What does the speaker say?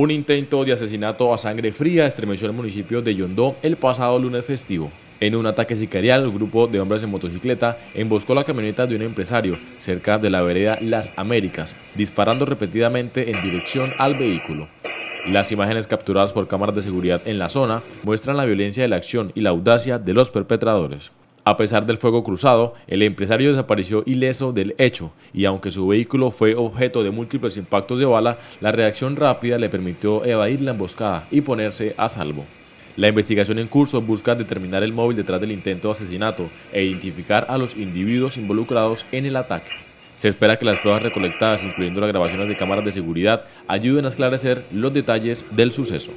Un intento de asesinato a sangre fría estremeció el municipio de Yondó el pasado lunes festivo. En un ataque sicarial, el grupo de hombres en motocicleta emboscó la camioneta de un empresario cerca de la vereda Las Américas, disparando repetidamente en dirección al vehículo. Las imágenes capturadas por cámaras de seguridad en la zona muestran la violencia de la acción y la audacia de los perpetradores. A pesar del fuego cruzado, el empresario desapareció ileso del hecho y aunque su vehículo fue objeto de múltiples impactos de bala, la reacción rápida le permitió evadir la emboscada y ponerse a salvo. La investigación en curso busca determinar el móvil detrás del intento de asesinato e identificar a los individuos involucrados en el ataque. Se espera que las pruebas recolectadas, incluyendo las grabaciones de cámaras de seguridad, ayuden a esclarecer los detalles del suceso.